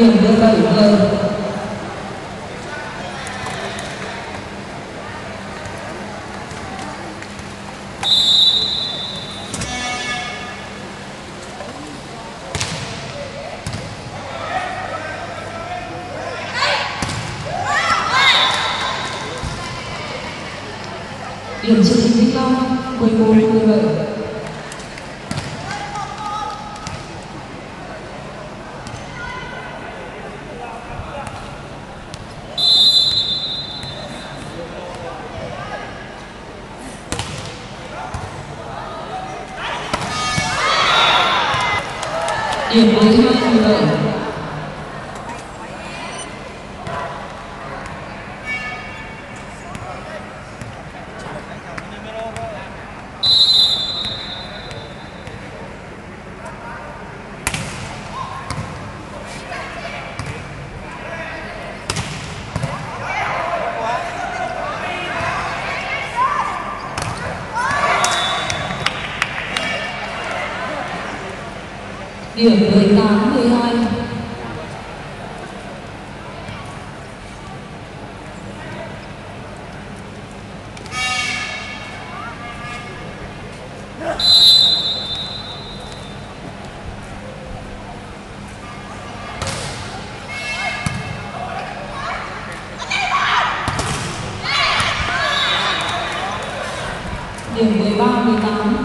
điểm 17 10 điểm cho Trịnh Vĩnh Long 14 17 điểm 12 17 điểm 18 12 điểm 13 18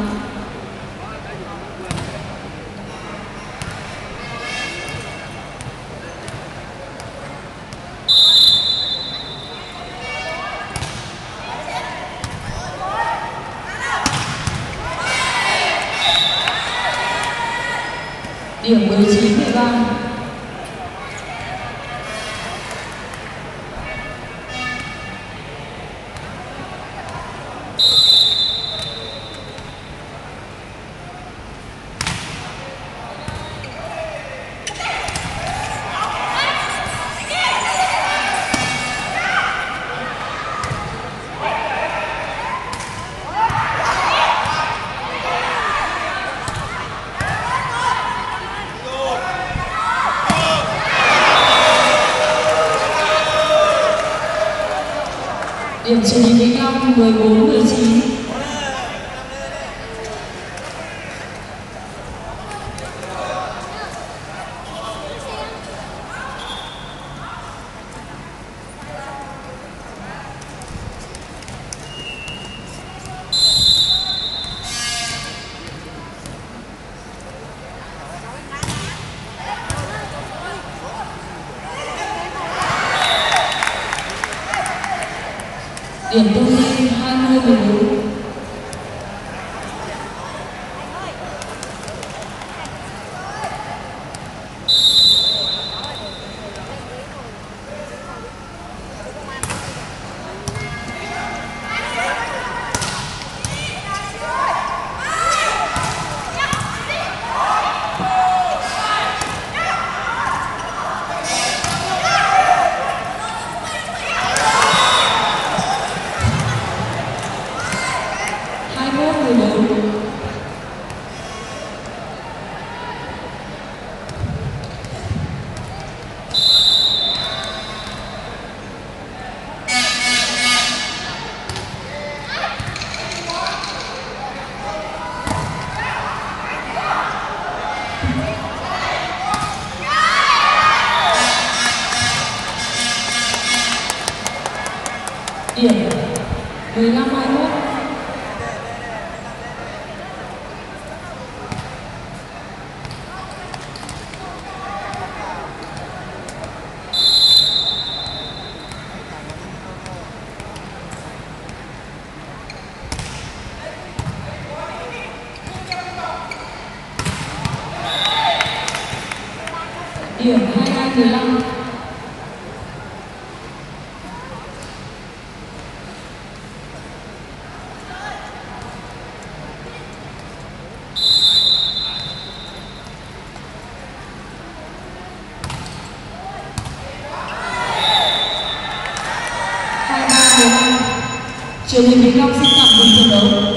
điểm 19 13 điểm cho Trịnh năm 14 19 điểm tương nhiên 20 14 21 15 21 điểm 22 15 Truyền hình Vĩnh Long xin tạm dừng trận đấu.